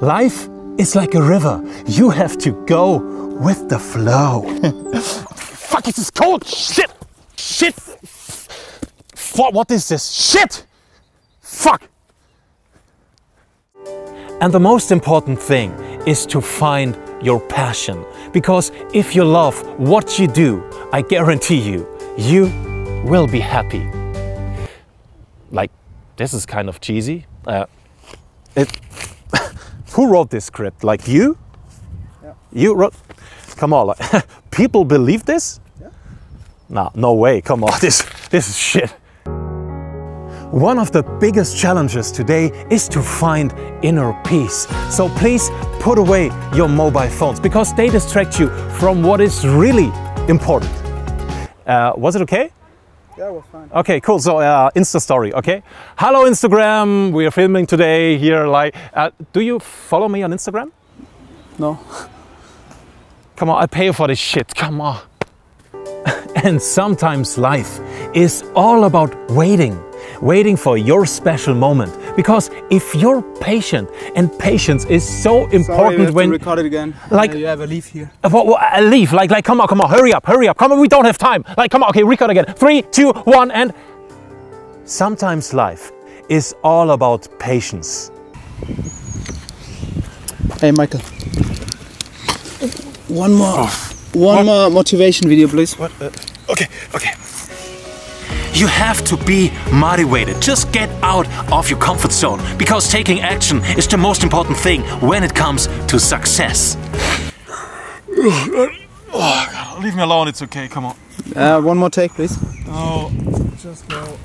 Life is like a river. You have to go with the flow. Fuck, it is cold. Shit. Shit. What, what is this? Shit. Fuck. And the most important thing is to find your passion. Because if you love what you do, I guarantee you, you will be happy. Like, this is kind of cheesy. Uh, it, who wrote this script? Like you? Yeah. You wrote? Come on, like, people believe this? Yeah. No, no way. Come on, this this is shit. One of the biggest challenges today is to find inner peace. So please put away your mobile phones because they distract you from what is really important. Uh, was it okay? Yeah, we're fine. Okay, cool. So uh, Insta story. Okay. Hello Instagram. We are filming today here. Like, uh, do you follow me on Instagram? No. Come on, I pay for this shit. Come on. and sometimes life is all about waiting, waiting for your special moment. Because if you're patient, and patience is so Sorry, we important have when to record it again. Like- Uh, you have a leaf here. Uh, what, what, uh, leave, like, like, come on, come on, hurry up, hurry up, come on, we don't have time. Like, come on, okay, record again. Three, two, one, and sometimes life is all about patience. Hey, Michael. One more. One more motivation video, please. What? Uh, okay, okay. You have to be motivated. Just get out of your comfort zone because taking action is the most important thing when it comes to success. Oh, leave me alone, it's okay, come on. Uh, one more take, please. Oh, just go.